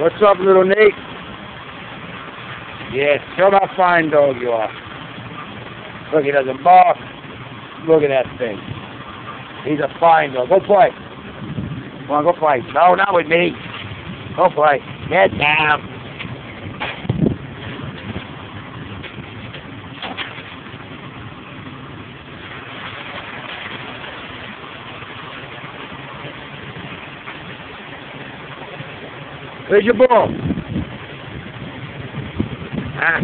What's up, little Nate? Yeah, show how fine dog you are. Look, he doesn't bark. Look at that thing. He's a fine dog. Go play. Come on, go play. No, not with me. Go play. Get down. Where's your ball? Ah.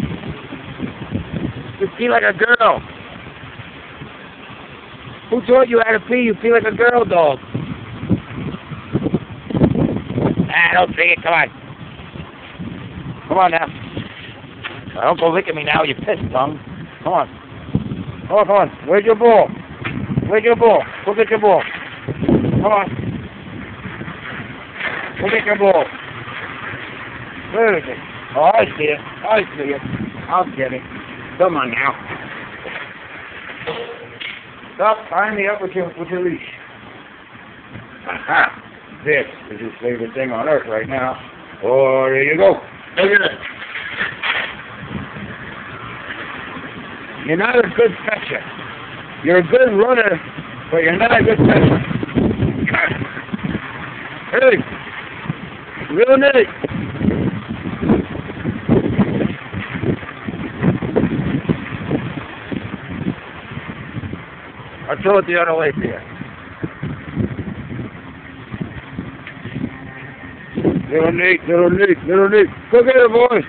You feel like a girl. Who taught you how to pee? You feel like a girl, dog. Ah, don't drink it. Come on. Come on now. Oh, don't go licking me now, you piss tongue. Come on. Come on, come on. Where's your ball? Where's your ball? Go get your ball. Come on. Go get your ball. Where is it? Oh, I see it. I see it. I'll get it. Come on now. Stop tying me up with your with your leash. Aha! This is his favorite thing on earth right now. Oh, there you go. Look at it. You're not a good catcher. You're a good runner, but you're not a good catcher. Hey, real Nate. I'll throw it the other way here. Little Nate, little Nate, little Nate. Go get it, boy.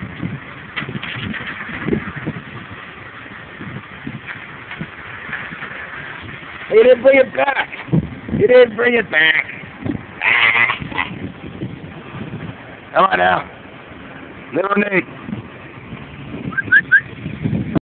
He didn't bring it back. He didn't bring it back. Come on now. Little Nate.